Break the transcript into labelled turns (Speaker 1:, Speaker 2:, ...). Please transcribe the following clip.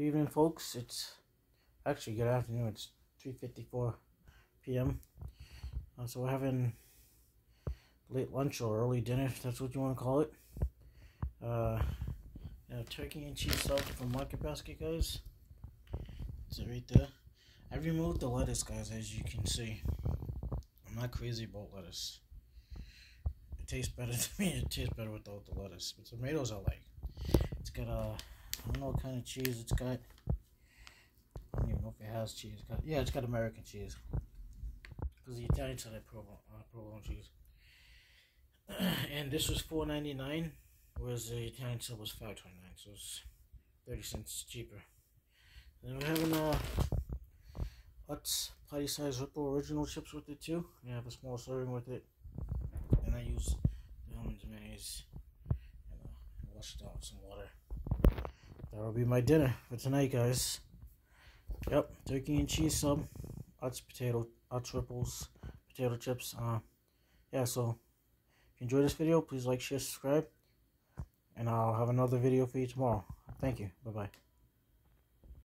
Speaker 1: evening, folks. It's actually good afternoon. It's 3:54 p.m. Uh, so we're having late lunch or early dinner, if that's what you want to call it. Uh, turkey and cheese sub from Market Basket, guys. Is it right there? I removed the lettuce, guys, as you can see. I'm not crazy about lettuce. It tastes better to me. It tastes better without the lettuce. But tomatoes I like. It's got a, I don't know what kind of cheese it's got. I don't even know if it has cheese. It's got, yeah, it's got American cheese. Because the Italian said I provolone, uh, provolone cheese. and this was four ninety nine, whereas the Italian sub was five twenty nine, so it's thirty cents cheaper. And we're having uh, Utz Party Size Ripple Original chips with it too. I have a small serving with it, and I use the Hellmann's mayonnaise and uh, wash it down with some water. That'll be my dinner for tonight, guys. Yep, turkey and cheese sub, Utz potato, Utz Ripples, potato chips. Uh, yeah, so if you enjoyed this video, please like, share, subscribe. And I'll have another video for you tomorrow. Thank you. Bye-bye.